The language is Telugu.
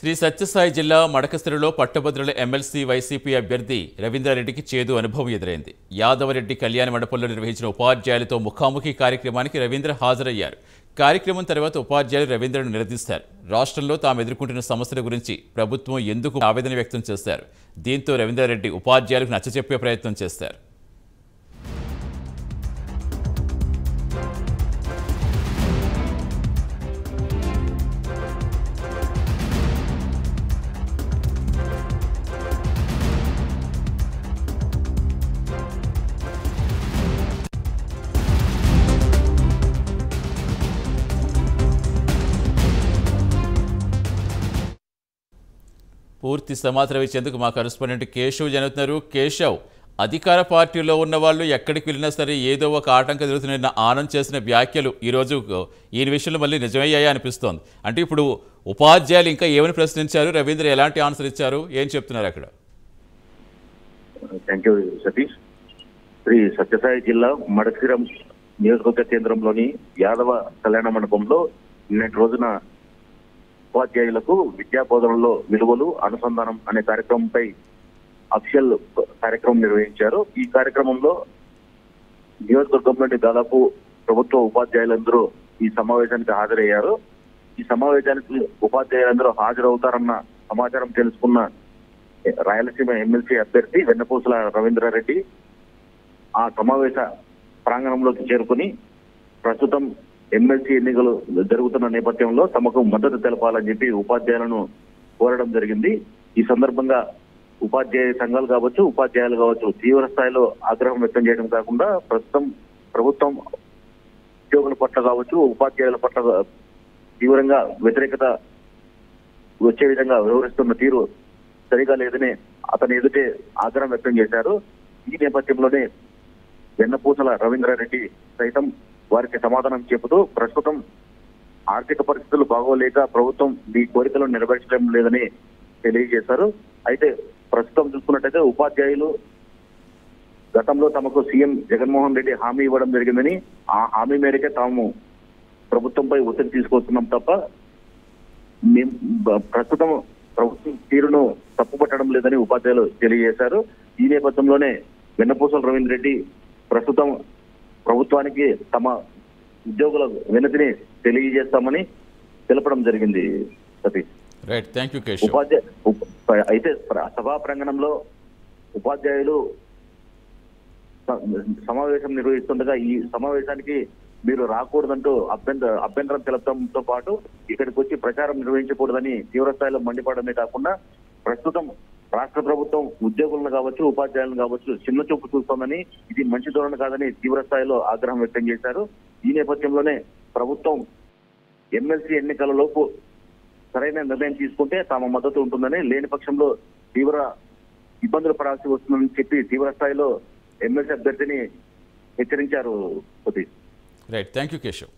శ్రీ సత్యసాయి జిల్లా మడకసిరిలో పట్టభద్రుల ఎమ్మెల్సీ వైసీపీ అభ్యర్థి రవీంద్రారెడ్డికి చేదు అనుభవం ఎదురైంది. యాదవరెడ్డి కళ్యాణ మండపంలో నిర్వహించిన ఉపాధ్యాయులతో ముఖాముఖి కార్యక్రమానికి రవీంద్ర హాజరయ్యారు. కార్యక్రమం తర్వాత ఉపాధ్యాయులు రవీంద్రను నిలదీశారు. రాష్ట్రంలో తాము ఎదుర్కొంటున్న సమస్యల గురించి ప్రభుత్వం ఎందుకు ఆవేదన వ్యక్తం చేశారు? దీంతో రవీంద్రారెడ్డి ఉపాధ్యాయులకు నచ్చచెప్పే ప్రయత్నం చేశారు. పూర్తి సమాచారం ఇచ్చేందుకు మా కరస్పాండెంట్ కేశవ్ జరుగుతున్నారు. కేశవ్ అధికార పార్టీలో ఉన్న వాళ్ళు ఎక్కడికి వెళ్ళినా సరే ఏదో ఒక ఆటంకం జరుగుతున్న ఆనంద్ చేసిన వ్యాఖ్యలు ఈరోజు ఈ విషయంలో మళ్ళీ నిజమయ్యాయా అనిపిస్తోంది. అంటే ఇప్పుడు ఉపాధ్యాయులు ఇంకా ఏమని ప్రశ్నించారు? రవీంద్ర ఎలాంటి ఆన్సర్ ఇచ్చారు? ఏం చెప్తున్నారు అక్కడ? Thank you Satish. Shri Sathya Sai జిల్లా మడసిరం నియోజకవర్గ కేంద్రంలోని యాదవ కళ్యాణ మండపంలో నిన్నటి రోజున ఉపాధ్యాయులకు విద్యా బోధనలో విలువలు అనుసంధానం అనే కార్యక్రమంపై అఫిషియల్ కార్యక్రమం నిర్వహించారు. ఈ కార్యక్రమంలో నియోజకవర్గం నుండి దాదాపు ప్రభుత్వ ఉపాధ్యాయులందరూ ఈ సమావేశానికి హాజరయ్యారు. ఈ సమావేశానికి ఉపాధ్యాయులందరూ హాజరవుతారన్న సమాచారం తెలుసుకున్న రాయలసీమ ఎమ్మెల్సీ అభ్యర్థి వెన్నపూసల రవీంద్రారెడ్డి ఆ సమావేశ ప్రాంగణంలోకి చేరుకుని ప్రస్తుతం ఎమ్మెల్సీ ఎన్నికలు జరుగుతున్న నేపథ్యంలో తమకు మద్దతు తెలపాలని చెప్పి ఉపాధ్యాయులను కోరడం జరిగింది. ఈ సందర్భంగా ఉపాధ్యాయ సంఘాలు కావచ్చు ఉపాధ్యాయులు కావచ్చు తీవ్ర స్థాయిలో ఆగ్రహం వ్యక్తం చేయడం కాకుండా ప్రస్తుతం ప్రభుత్వం ఉద్యోగుల పట్ల కావచ్చు ఉపాధ్యాయుల పట్ల తీవ్రంగా వ్యతిరేకత వచ్చే విధంగా వ్యవహరిస్తున్న తీరు సరిగా లేదని అతని ఎదుటే ఆగ్రహం వ్యక్తం చేశారు. ఈ నేపథ్యంలోనే వెన్నపూసల రవీంద్రారెడ్డి సైతం వారికి సమాధానం చెబుతూ ప్రస్తుతం ఆర్థిక పరిస్థితులు బాగోలేక ప్రభుత్వం ఈ కోరికలను నెరవేర్చడం లేదని తెలియజేశారు. అయితే ప్రస్తుతం చూసుకున్నట్టయితే ఉపాధ్యాయులు గతంలో తమకు సీఎం జగన్మోహన్ రెడ్డి హామీ ఇవ్వడం జరిగిందని ఆ హామీ మేరకే తాము ప్రభుత్వంపై ఒత్తిడి తీసుకొస్తున్నాం తప్ప మేం ప్రస్తుతం ప్రభుత్వం తీరును తప్పుపట్టడం లేదని ఉపాధ్యాయులు తెలియజేశారు. ఈ నేపథ్యంలోనే వెన్నపూసల రవీంద్ర రెడ్డి ప్రస్తుతం ప్రభుత్వానికి తమ ఉద్యోగుల వినతిని తెలియజేస్తామని తెలపడం జరిగింది Satish. Right thank you Keshav ఉపాధ్యాయ ఉప- అయితే సభా ప్రాంగణంలో ఉపాధ్యాయులు సమావేశం నిర్వహిస్తుండగా ఈ సమావేశానికి మీరు రాకూడదంటూ అభ్యంతర అభ్యంతరం తెలపడంతో పాటు ఇక్కడికి వచ్చి ప్రచారం నిర్వహించకూడదని తీవ్రస్థాయిలో మండిపడమే కాకుండా ప్రస్తుతం రాష్ట్ర ప్రభుత్వం ఉద్యోగులను కావచ్చు ఉపాధ్యాయులను కావచ్చు చిన్న చూపు చూస్తోందని ఇది మంచి ధోరణి కాదని తీవ్ర స్థాయిలో ఆగ్రహం వ్యక్తం చేశారు. ఈ నేపథ్యంలోనే ప్రభుత్వం ఎమ్మెల్సీ ఎన్నికలలోపు సరైన నిర్ణయం తీసుకుంటే తమ మద్దతు ఉంటుందని లేని పక్షంలో తీవ్ర ఇబ్బందులు పడాల్సి వస్తుందని చెప్పి తీవ్ర స్థాయిలో ఎమ్మెల్సీ అభ్యర్థిని హెచ్చరించారు Satish. Right thank you Keshav